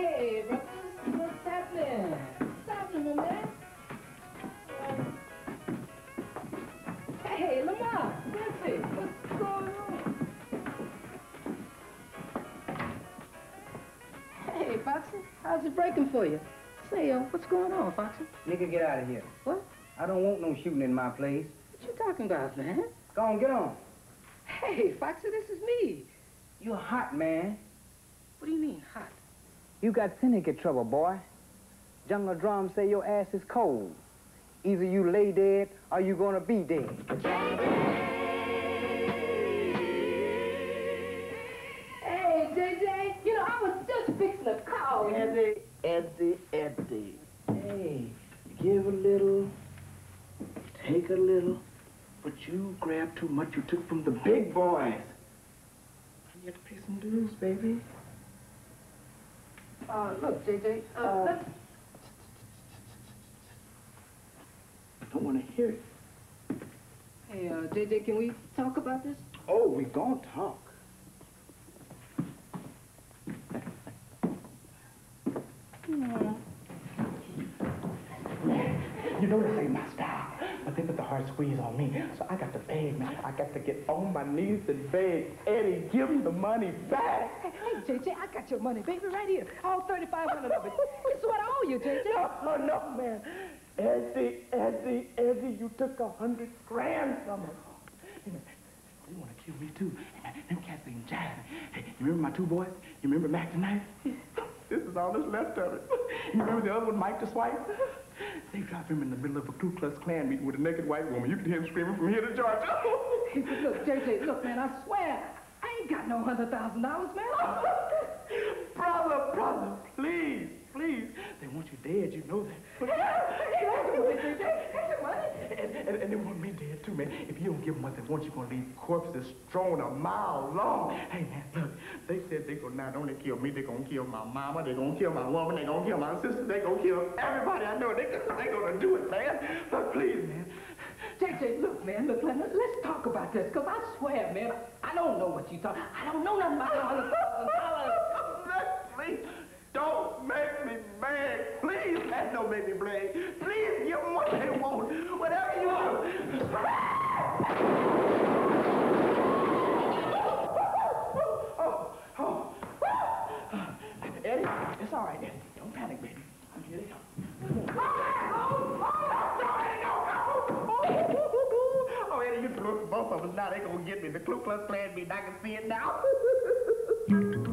Hey, brothers, what's happening? What's happening, my man? Uh, hey, Lamar, what's going on? Hey, Foxy, how's it breaking for you? Say, uh, what's going on, Foxy? Nigga, get out of here. What? I don't want no shooting in my place. What you talking about, man? Go on, get on. Hey, Foxy, this is me. You're hot, man. What do you mean, hot? You got syndicate trouble, boy. Jungle drums say your ass is cold. Either you lay dead or you gonna be dead. Hey, JJ, you know, I was just fixing to call you. Eddie, Eddie, Eddie. Hey, give a little, take a little, but you grabbed too much. You took from the big boys. You have to pay some dues, baby. Uh, look, JJ, uh, Uh. I don't want to hear it. Hey, uh, JJ, can we talk about this? Oh, we gonna talk. You know this ain't my style, hard squeeze on me, so I got to beg, man. I got to get on my knees and beg Eddie, give me the money back. Hey, hey, JJ, I got your money, baby, right here. All 3500 of it. This is what I owe you, JJ. No, no, man. Eddie, Eddie, Eddie, you took a hundred grand from us. Hey, man, you want to kill me too? Hey, man, them cats ain't jiving. Hey, you remember my two boys? You remember Mac Knife? Is all that's left of it. You remember the other one, Mike the Swipe? They dropped him in the middle of a Ku Klux Klan meeting with a naked white woman. You could hear him screaming from here to Georgia. Hey, but look, JJ, look, man, I swear, I ain't got no $100,000, man. brother, brother, please, please. They want you dead, you know that. And, and, and they want me dead too, man. If you don't give them what they want, you're gonna leave corpses strewn a mile long. Hey, man, look, they said they gonna not only kill me, they gonna kill my mama, they gonna kill my woman, they gonna kill my sister, they gonna kill everybody I know. They, they gonna do it, man. But please, man. JJ, look, man, look, let, let's talk about this, because I swear, man, I don't know what you talk. I don't know nothing about $100,000. Please, don't make me beg. Please, don't make me beg. Please give them what they want. Whatever you want. Oh, oh, oh. Eddie, it's all right, Eddie. Don't panic, baby. I'm here to help. Oh, Eddie, you blew both of us now. They gonna get me. The Ku Klux Klan me. I can see it now.